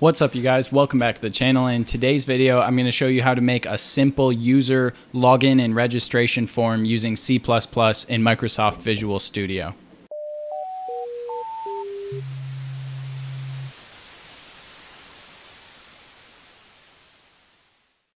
What's up you guys? Welcome back to the channel. In today's video, I'm going to show you how to make a simple user login and registration form using C++ in Microsoft Visual Studio.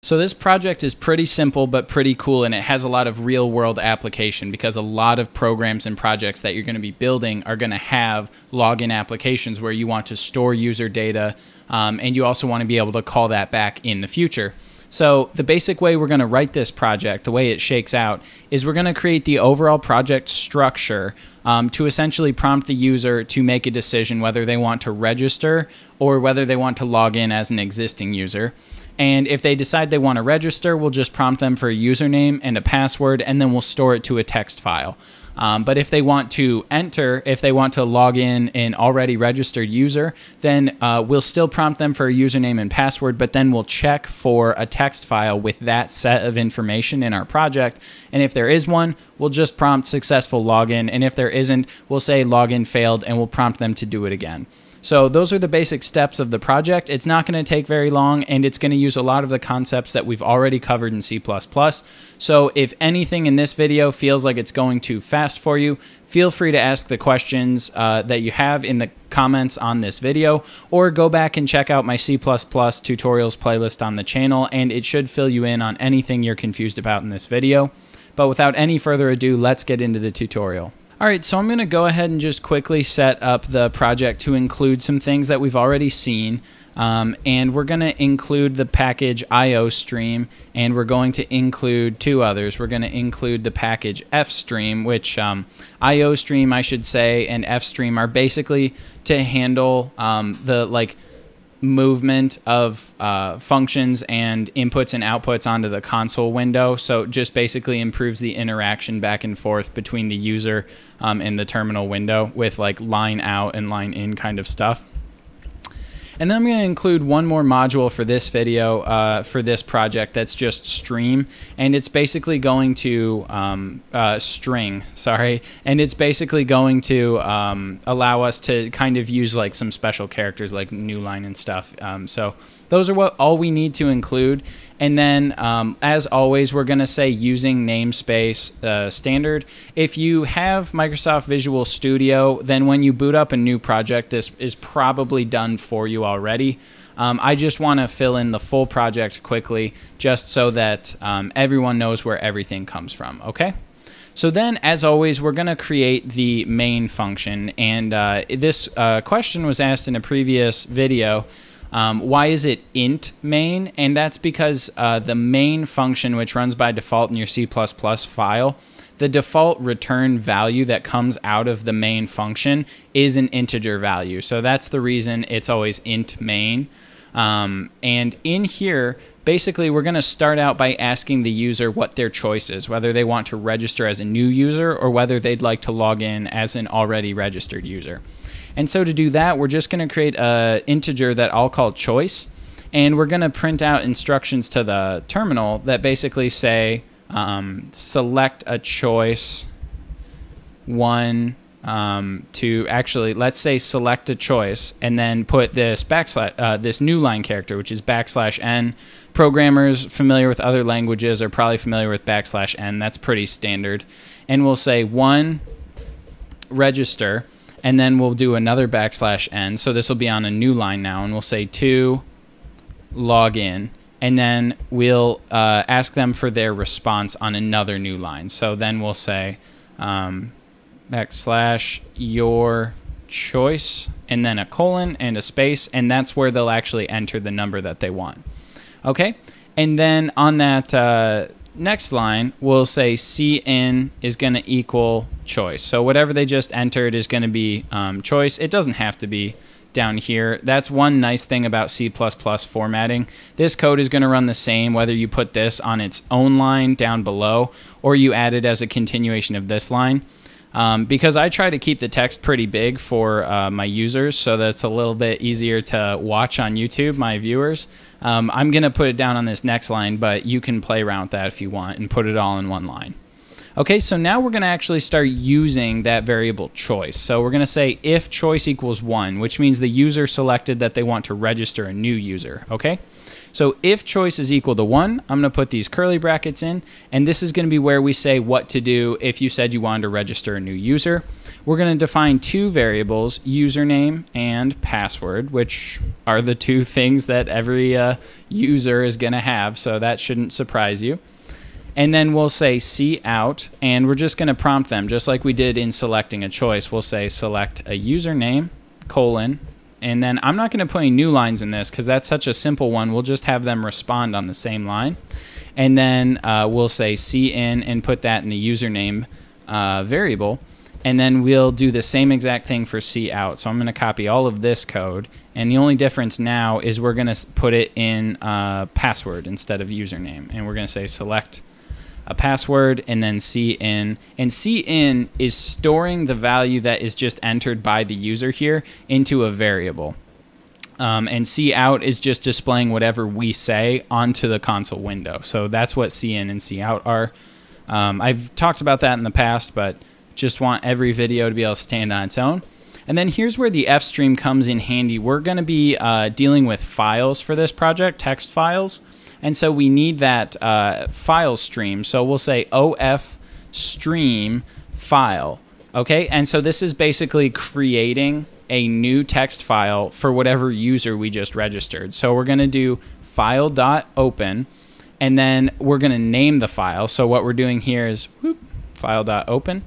So this project is pretty simple but pretty cool and it has a lot of real world application because a lot of programs and projects that you're going to be building are going to have login applications where you want to store user data um, and you also want to be able to call that back in the future. So the basic way we're going to write this project, the way it shakes out, is we're going to create the overall project structure um, to essentially prompt the user to make a decision whether they want to register or whether they want to log in as an existing user. And if they decide they want to register, we'll just prompt them for a username and a password, and then we'll store it to a text file. Um, but if they want to enter, if they want to log in an already registered user, then uh, we'll still prompt them for a username and password, but then we'll check for a text file with that set of information in our project. And if there is one, we'll just prompt successful login. And if there isn't, we'll say login failed and we'll prompt them to do it again. So those are the basic steps of the project. It's not going to take very long and it's going to use a lot of the concepts that we've already covered in C++. So if anything in this video feels like it's going too fast for you, feel free to ask the questions uh, that you have in the comments on this video or go back and check out my C++ tutorials playlist on the channel and it should fill you in on anything you're confused about in this video. But without any further ado, let's get into the tutorial. All right, so I'm going to go ahead and just quickly set up the project to include some things that we've already seen. Um, and we're going to include the package IOStream, and we're going to include two others. We're going to include the package FStream, which um, IOStream, I should say, and FStream are basically to handle um, the like movement of uh, functions and inputs and outputs onto the console window. So just basically improves the interaction back and forth between the user um, and the terminal window with like line out and line in kind of stuff. And then I'm going to include one more module for this video, uh, for this project that's just stream. And it's basically going to um, uh, string, sorry. And it's basically going to um, allow us to kind of use like some special characters like new line and stuff. Um, so those are what all we need to include. And then, um, as always, we're going to say using namespace uh, standard. If you have Microsoft Visual Studio, then when you boot up a new project, this is probably done for you already. Um, I just want to fill in the full project quickly just so that um, everyone knows where everything comes from, okay? So then, as always, we're going to create the main function. And uh, this uh, question was asked in a previous video. Um, why is it int main? And that's because uh, the main function, which runs by default in your C++ file, the default return value that comes out of the main function is an integer value. So that's the reason it's always int main. Um, and in here, basically, we're going to start out by asking the user what their choice is, whether they want to register as a new user or whether they'd like to log in as an already registered user. And so to do that, we're just going to create an integer that I'll call choice. And we're going to print out instructions to the terminal that basically say um, select a choice one um, to actually let's say select a choice and then put this backslash uh, this new line character which is backslash n programmers familiar with other languages are probably familiar with backslash n that's pretty standard and we'll say one register and then we'll do another backslash n. So this will be on a new line now, and we'll say to login, and then we'll uh, ask them for their response on another new line. So then we'll say um, backslash your choice, and then a colon and a space, and that's where they'll actually enter the number that they want. Okay, and then on that. Uh, next line, we'll say cin is going to equal choice. So whatever they just entered is going to be um, choice. It doesn't have to be down here. That's one nice thing about C++ formatting. This code is going to run the same whether you put this on its own line down below or you add it as a continuation of this line. Um, because I try to keep the text pretty big for uh, my users so that's a little bit easier to watch on YouTube, my viewers. Um, I'm going to put it down on this next line, but you can play around with that if you want and put it all in one line. Okay, so now we're going to actually start using that variable choice. So we're going to say if choice equals 1, which means the user selected that they want to register a new user. Okay, so if choice is equal to 1, I'm going to put these curly brackets in, and this is going to be where we say what to do if you said you wanted to register a new user. We're going to define two variables, username and password, which are the two things that every uh, user is going to have, so that shouldn't surprise you and then we'll say cout and we're just going to prompt them just like we did in selecting a choice we'll say select a username colon and then I'm not going to put any new lines in this because that's such a simple one. We'll just have them respond on the same line. And then uh, we'll say in and put that in the username uh, variable. And then we'll do the same exact thing for cout. So I'm going to copy all of this code. And the only difference now is we're going to put it in uh, password instead of username. And we're going to say select a password, and then cin. And cin is storing the value that is just entered by the user here into a variable. Um, and cout is just displaying whatever we say onto the console window. So that's what cin and cout are. Um, I've talked about that in the past, but just want every video to be able to stand on its own. And then here's where the F stream comes in handy. We're going to be uh, dealing with files for this project, text files. And so we need that uh, file stream. So we'll say OF stream file. Okay, and so this is basically creating a new text file for whatever user we just registered. So we're going to do file.open and then we're going to name the file. So what we're doing here is whoop, file.open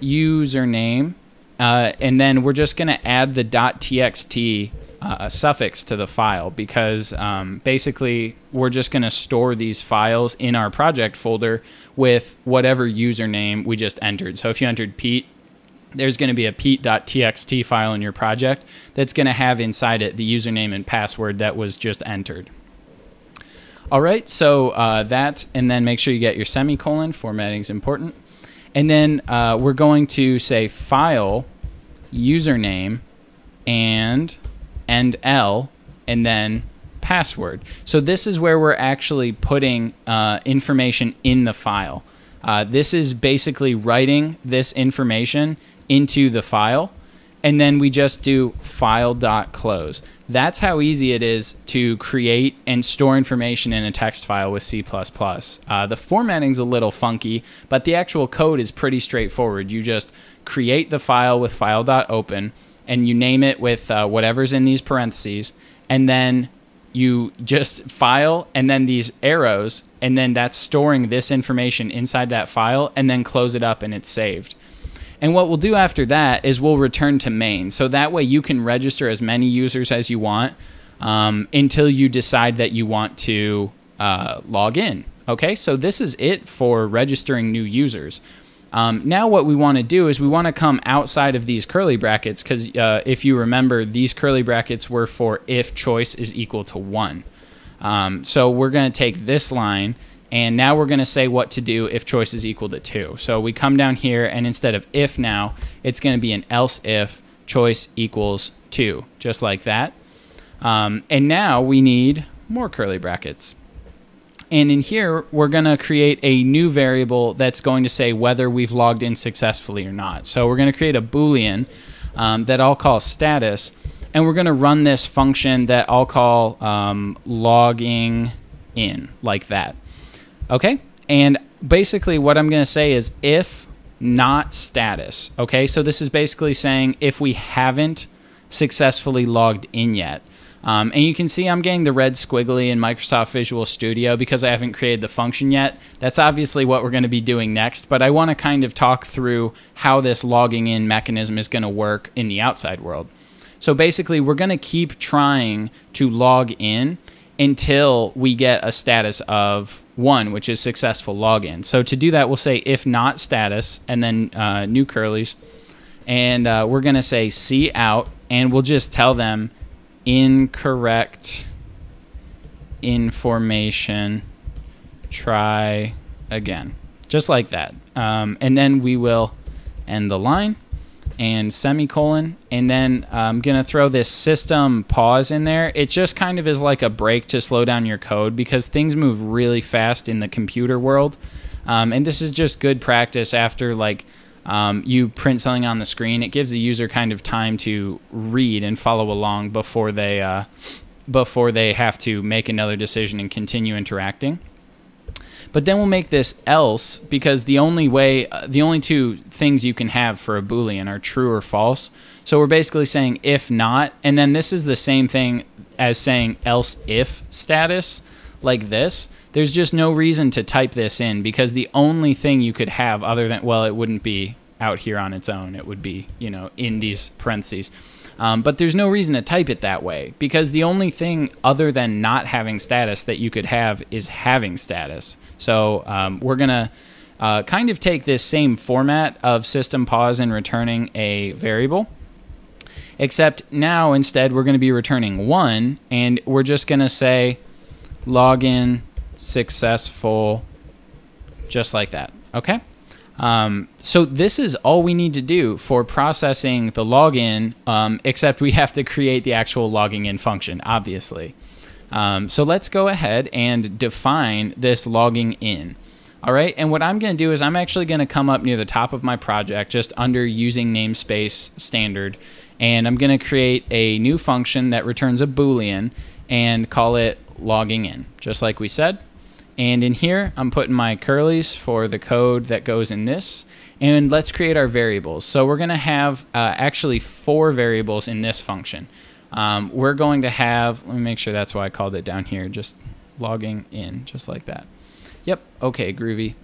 username uh, and then we're just going to add the .txt uh, suffix to the file because um, basically we're just going to store these files in our project folder with whatever username we just entered. So if you entered Pete, there's going to be a pete.txt file in your project that's going to have inside it the username and password that was just entered. All right, so uh, that, and then make sure you get your semicolon. Formatting is important. And then uh, we're going to say file username and endl, and then password. So this is where we're actually putting uh, information in the file. Uh, this is basically writing this information into the file, and then we just do file.close. That's how easy it is to create and store information in a text file with C++. Uh, the formatting's a little funky, but the actual code is pretty straightforward. You just create the file with file.open, and you name it with uh, whatever's in these parentheses, and then you just file and then these arrows, and then that's storing this information inside that file, and then close it up and it's saved. And what we'll do after that is we'll return to main. So that way you can register as many users as you want um, until you decide that you want to uh, log in. Okay, so this is it for registering new users. Um, now what we want to do is we want to come outside of these curly brackets because uh, if you remember, these curly brackets were for if choice is equal to 1. Um, so we're going to take this line and now we're going to say what to do if choice is equal to 2. So we come down here and instead of if now, it's going to be an else if choice equals 2, just like that. Um, and now we need more curly brackets. And in here, we're going to create a new variable that's going to say whether we've logged in successfully or not. So we're going to create a Boolean um, that I'll call status. And we're going to run this function that I'll call um, logging in, like that. Okay? And basically what I'm going to say is if not status. Okay? So this is basically saying if we haven't successfully logged in yet. Um, and you can see I'm getting the red squiggly in Microsoft Visual Studio because I haven't created the function yet. That's obviously what we're going to be doing next, but I want to kind of talk through how this logging in mechanism is going to work in the outside world. So basically, we're going to keep trying to log in until we get a status of one, which is successful login. So to do that, we'll say if not status and then uh, new curlies. And uh, we're going to say cout, and we'll just tell them incorrect information. Try again. Just like that. Um, and then we will end the line and semicolon. And then I'm going to throw this system pause in there. It just kind of is like a break to slow down your code because things move really fast in the computer world. Um, and this is just good practice after like um, you print something on the screen. It gives the user kind of time to read and follow along before they uh, before they have to make another decision and continue interacting. But then we'll make this else because the only way, uh, the only two things you can have for a Boolean are true or false. So we're basically saying if not, and then this is the same thing as saying else if status, like this. There's just no reason to type this in because the only thing you could have other than, well, it wouldn't be out here on its own. It would be, you know, in these parentheses. Um, but there's no reason to type it that way because the only thing other than not having status that you could have is having status. So um, we're going to uh, kind of take this same format of system pause and returning a variable. Except now instead we're going to be returning one and we're just going to say login successful just like that. Okay? Um, so this is all we need to do for processing the login, um, except we have to create the actual logging in function, obviously. Um, so let's go ahead and define this logging in. All right, and what I'm going to do is I'm actually going to come up near the top of my project, just under using namespace standard, and I'm going to create a new function that returns a Boolean and call it logging in, just like we said. And in here, I'm putting my curlies for the code that goes in this. And let's create our variables. So we're going to have uh, actually four variables in this function. Um, we're going to have, let me make sure that's why I called it down here, just logging in, just like that. Yep, okay, groovy.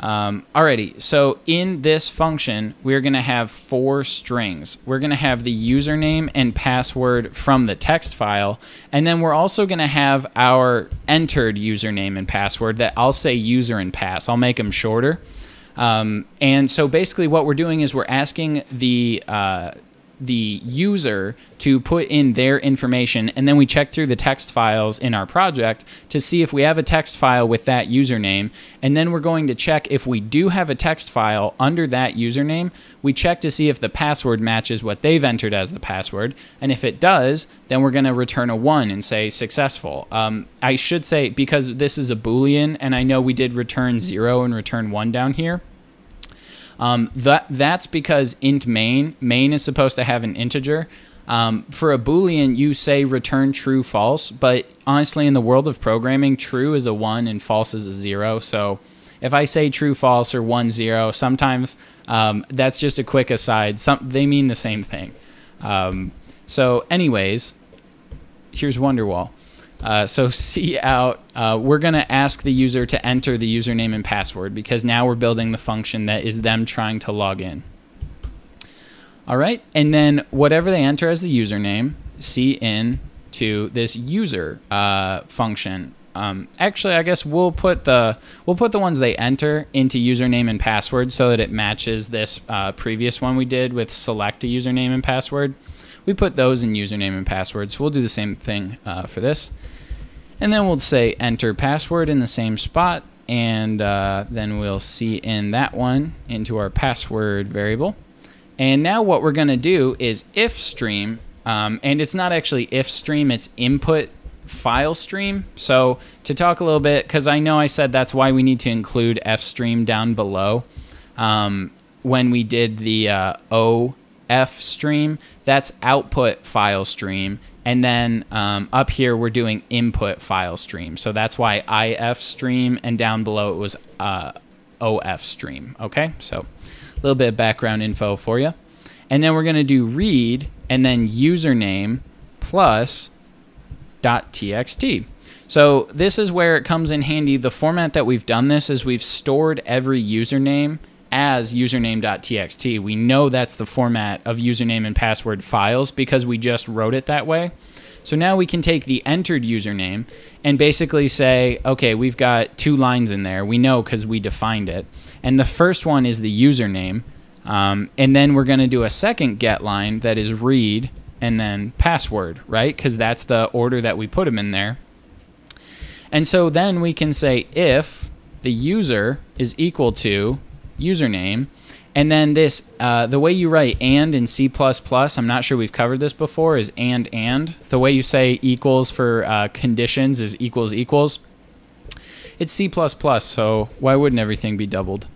Um, alrighty, so in this function, we're going to have four strings. We're going to have the username and password from the text file, and then we're also going to have our entered username and password that I'll say user and pass. I'll make them shorter. Um, and so basically what we're doing is we're asking the uh, the user to put in their information and then we check through the text files in our project to see if we have a text file with that username. And then we're going to check if we do have a text file under that username. We check to see if the password matches what they've entered as the password. And if it does then we're going to return a 1 and say successful. Um, i should say because this is a boolean and i know we did return 0 and return 1 down here um, that that's because int main main is supposed to have an integer. Um, for a boolean, you say return true false, but honestly, in the world of programming, true is a one and false is a zero. So if I say true false or one zero, sometimes um, that's just a quick aside. Some they mean the same thing. Um, so, anyways, here's Wonderwall. Uh, so cout, uh, we're going to ask the user to enter the username and password because now we're building the function that is them trying to log in. All right, and then whatever they enter as the username, cin to this user uh, function. Um, actually, I guess we'll put the we'll put the ones they enter into username and password so that it matches this uh, previous one we did with select a username and password. We put those in username and password, so we'll do the same thing uh, for this. And then we'll say enter password in the same spot, and uh, then we'll cin that one into our password variable. And now what we're going to do is if stream, um, and it's not actually if stream, it's input file stream. So to talk a little bit, because I know I said that's why we need to include f stream down below. Um, when we did the uh, O F stream, that's output file stream. And then um, up here, we're doing input file stream. So that's why IF stream, and down below it was uh, OF stream. Okay, so a little bit of background info for you. And then we're going to do read and then username plus dot .txt. So this is where it comes in handy. The format that we've done this is we've stored every username as username.txt. We know that's the format of username and password files because we just wrote it that way. So now we can take the entered username and basically say, okay, we've got two lines in there. We know because we defined it. And the first one is the username. Um, and then we're going to do a second get line that is read and then password, right? Because that's the order that we put them in there. And so then we can say if the user is equal to username. And then this, uh, the way you write and in C++, I'm not sure we've covered this before, is and and. The way you say equals for uh, conditions is equals equals. it's C++, so why wouldn't everything be doubled?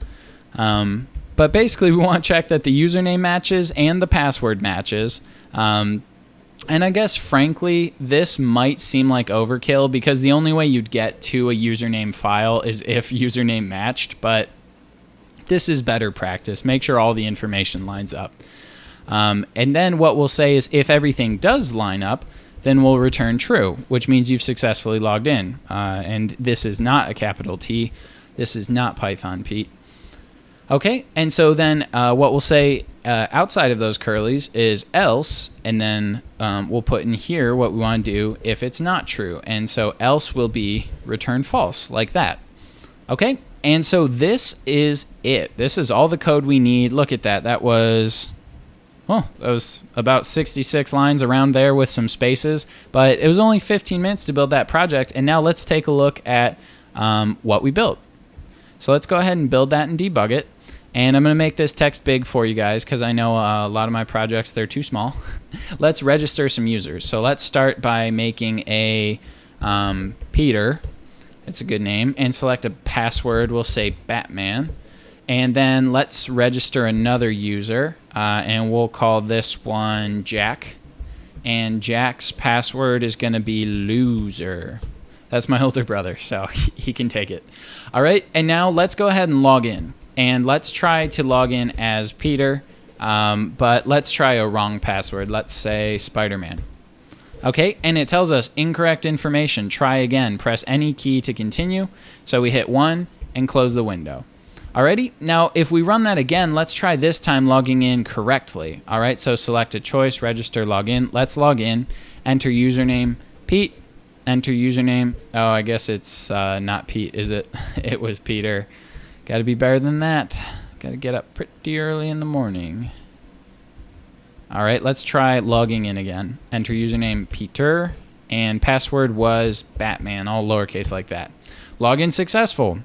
Um, but basically, we want to check that the username matches and the password matches. Um, and I guess, frankly, this might seem like overkill because the only way you'd get to a username file is if username matched, but this is better practice. Make sure all the information lines up. Um, and then what we'll say is if everything does line up, then we'll return true, which means you've successfully logged in. Uh, and this is not a capital T. This is not Python Pete. Okay, and so then uh, what we'll say uh, outside of those curlies is else, and then um, we'll put in here what we want to do if it's not true. And so else will be return false, like that. Okay, and so this is it. This is all the code we need. Look at that. That was, well, that was about 66 lines around there with some spaces, but it was only 15 minutes to build that project. And now let's take a look at um, what we built. So let's go ahead and build that and debug it. And I'm going to make this text big for you guys because I know uh, a lot of my projects, they're too small. let's register some users. So let's start by making a um, Peter. It's a good name. And select a password. We'll say Batman. And then let's register another user. Uh, and we'll call this one Jack. And Jack's password is going to be loser. That's my older brother, so he can take it. All right, and now let's go ahead and log in. And let's try to log in as Peter, um, but let's try a wrong password. Let's say Spider-Man. Okay, and it tells us incorrect information. Try again. Press any key to continue. So we hit 1 and close the window. Alrighty, now if we run that again, let's try this time logging in correctly. Alright, so select a choice, register, log in. Let's log in, enter username, Pete, enter username. Oh, I guess it's uh, not Pete, is it? it was Peter. Got to be better than that. Got to get up pretty early in the morning. All right, let's try logging in again. Enter username Peter and password was Batman, all lowercase like that. Login successful.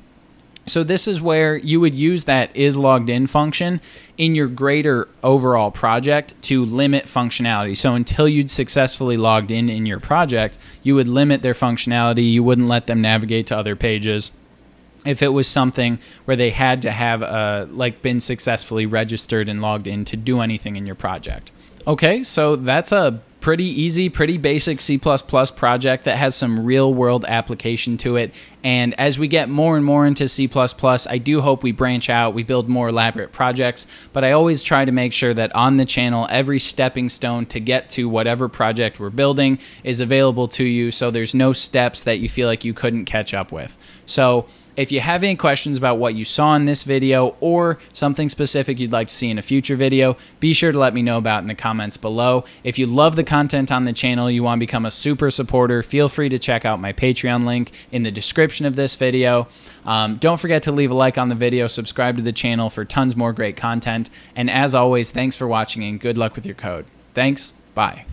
So this is where you would use that is logged in function in your greater overall project to limit functionality. So until you'd successfully logged in in your project, you would limit their functionality. You wouldn't let them navigate to other pages if it was something where they had to have uh, like been successfully registered and logged in to do anything in your project. Okay, so that's a pretty easy, pretty basic C++ project that has some real world application to it. And as we get more and more into C++, I do hope we branch out, we build more elaborate projects, but I always try to make sure that on the channel, every stepping stone to get to whatever project we're building is available to you so there's no steps that you feel like you couldn't catch up with. So if you have any questions about what you saw in this video or something specific you'd like to see in a future video, be sure to let me know about in the comments below. If you love the content on the channel, you want to become a super supporter, feel free to check out my Patreon link in the description of this video. Um, don't forget to leave a like on the video, subscribe to the channel for tons more great content. And as always, thanks for watching and good luck with your code. Thanks. Bye.